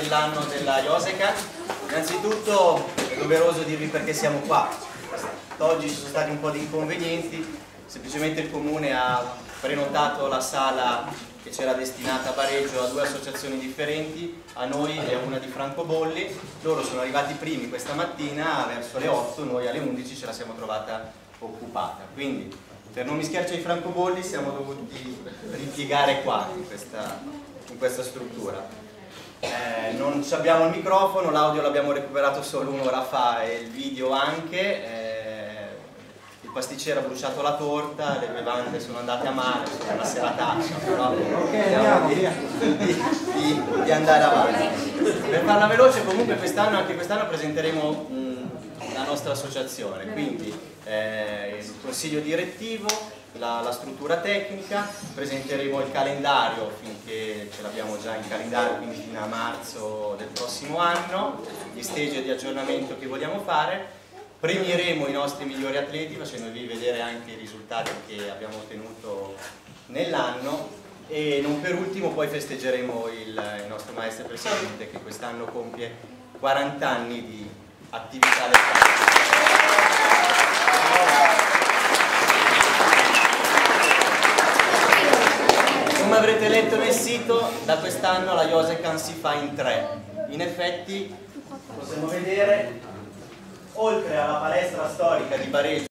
dell'anno della Ioseca. Innanzitutto è doveroso dirvi perché siamo qua. Oggi ci sono stati un po' di inconvenienti, semplicemente il comune ha prenotato la sala che c'era destinata a pareggio a due associazioni differenti, a noi e a una di Francobolli. Loro sono arrivati primi questa mattina verso le 8, noi alle 11 ce la siamo trovata occupata. Quindi per non mischiarci ai francobolli siamo dovuti ripiegare qua in questa, in questa struttura. Eh, non abbiamo il microfono, l'audio l'abbiamo recuperato solo un'ora fa e il video anche. Eh, il pasticcere ha bruciato la torta, le bevande sono andate a male, è una serataccia, però vediamo di, di, di, andare avanti. Per farla veloce, comunque quest'anno, anche quest'anno presenteremo mh, la nostra associazione, quindi eh, consiglio direttivo, la, la, struttura tecnica, presenteremo il calendario finché ce l'abbiamo già in calendario, quindi fino a marzo del prossimo anno, gli stage di aggiornamento che vogliamo fare, premieremo i nostri migliori atleti facendovi vedere anche i risultati che abbiamo ottenuto nell'anno e non per ultimo poi festeggeremo il, nostro maestro presidente che quest'anno compie 40 anni di attività letteraria. Avrete letto nel sito, da quest'anno la Yosecan si fa in tre. In effetti possiamo vedere, oltre alla palestra storica di Bareggio,